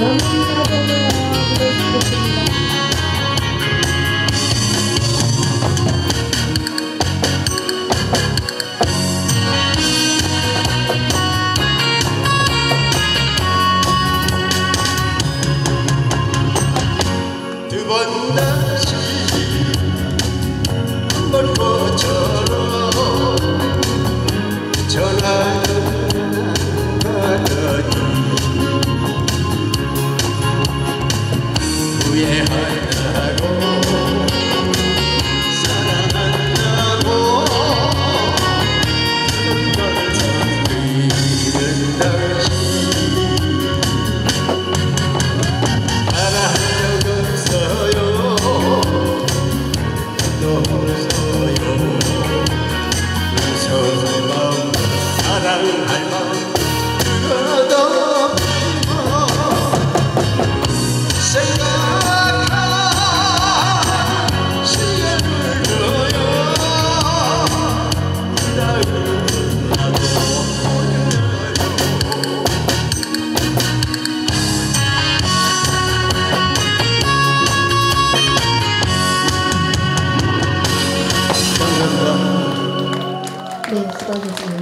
wonder 是自是。